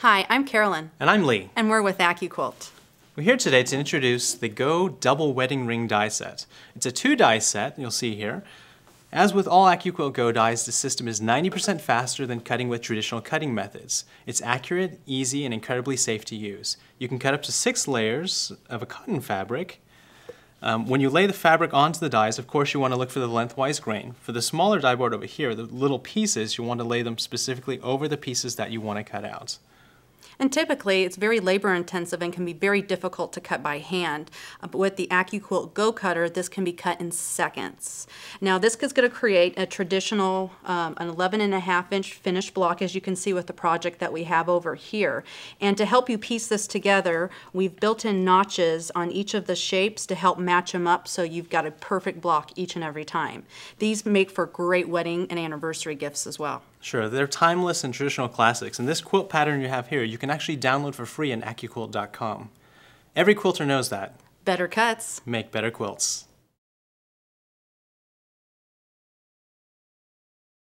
Hi, I'm Carolyn, And I'm Lee. and we're with AccuQuilt. We're here today to introduce the Go Double Wedding Ring die set. It's a two die set, you'll see here. As with all AccuQuilt Go dies, the system is 90% faster than cutting with traditional cutting methods. It's accurate, easy, and incredibly safe to use. You can cut up to six layers of a cotton fabric. Um, when you lay the fabric onto the dies, of course, you want to look for the lengthwise grain. For the smaller die board over here, the little pieces, you want to lay them specifically over the pieces that you want to cut out. And typically, it's very labor intensive and can be very difficult to cut by hand. Uh, But with the AccuQuilt Go Cutter, this can be cut in seconds. Now, this is going to create a traditional, um, an 11 and a half inch finished block, as you can see with the project that we have over here. And to help you piece this together, we've built in notches on each of the shapes to help match them up so you've got a perfect block each and every time. These make for great wedding and anniversary gifts as well. Sure, they're timeless and traditional classics, and this quilt pattern you have here you can actually download for free on AccuQuilt.com. Every quilter knows that. Better cuts. Make better quilts.